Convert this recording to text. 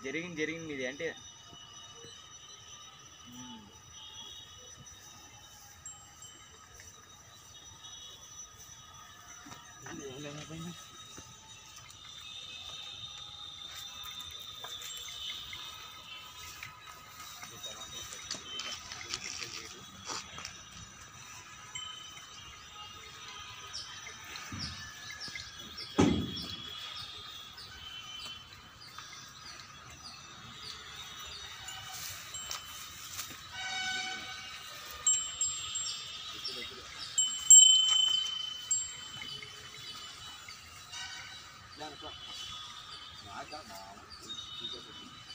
జరిగింది జరిగింది ఇది అంటే. Nó cho nó bỏ, nó 行